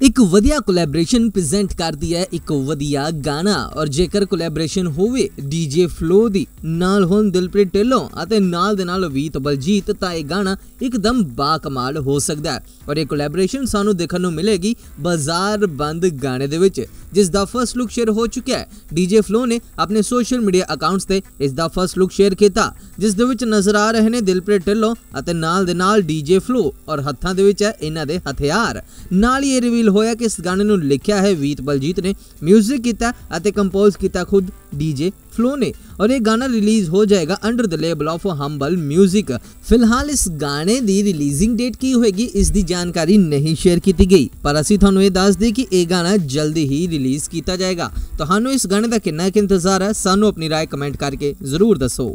ਇੱਕ ਵਧੀਆ collaboration present ਕਰਦੀ ਹੈ ਇੱਕ ਵਧੀਆ ਗਾਣਾ। ਔਰ ਜੇਕਰ ਕੋਲੈਬੋਰੇਸ਼ਨ ਹੋਵੇ ਡੀਜੇ ਫਲੋ ਦੀ, ਨਾਲ ਹੋਣ ਦਿਲਪ੍ਰੀਤ ਢਿੱਲੋਂ ਅਤੇ ਨਾਲ ਦੇ ਨਾਲ ਵੀਤ ਬਲਜੀਤ ਤਾਂ ਇਹ ਗਾਣਾ ਇੱਕਦਮ ਬਾਕਮਾਲ ਹੋ ਸਕਦਾ ਹੈ। ਔਰ ਇਹ ਕੋਲੈਬੋਰੇਸ਼ਨ ਸਾਨੂੰ ਦੇਖਣ ਨੂੰ ਮਿਲੇਗੀ ਬਾਜ਼ਾਰ ਬੰਦ ਗਾਣੇ ਦੇ ਵਿੱਚ, ਜਿਸ ਦਾ ਫਰਸਟ ਲੁੱਕ ਸ਼ੇਅਰ ਹੋ ਚੁੱਕਿਆ ਹੈ। ਡੀਜੇ ਫਲੋ ਨੇ ਆਪਣੇ ਸੋਸ਼ਲ ਮੀਡੀਆ ਅਕਾਊਂਟਸ ਤੇ ਇਸ ਦਾ ਫਰਸਟ ਲੁੱਕ ਸ਼ੇਅਰ ਕੀਤਾ, ਜਿਸ ਦੇ ਵਿੱਚ ਨਜ਼ਰ ਆ ਰਹੇ ਨੇ ਦਿਲਪ੍ਰੀਤ ਢਿੱਲੋਂ ਅਤੇ ਨਾਲ ਦੇ ਨਾਲ ਡੀਜੇ ਫਲੋ ਔਰ ਹੱਥਾਂ ਦੇ ਵਿੱਚ ਹੈ ਇਹਨਾਂ ਦੇ ਹਥਿਆਰ। ਨਾਲ ਹੀ ਇਹ ਰਿਵੀਲ ਦਿਲ ਹੋਇਆ ਕਿ ਇਸ ਗਾਣੇ ਨੂੰ ਲਿਖਿਆ ਹੈ ਵੀਤ ਬਲਜੀਤ ਨੇ 뮤직 ਕੀਤਾ ਅਤੇ ਕੰਪੋਜ਼ ਕੀਤਾ ਖੁਦ ਡੀਜੇ ਫਲੋ ਨੇ और ये गाना रिलीज हो जाएगा under the label of Humble Music फिलहाल इस गाने की रिलीजिंग डेट की होगी इस दी जानकारी नहीं शेयर की गई पर असं थानू ये दस दी कि यह गाना जल्द ही रिलीज किया जाएगा तो इस गाने का किन्ना इंतजार है सानू अपनी राय कमेंट करके जरूर दसो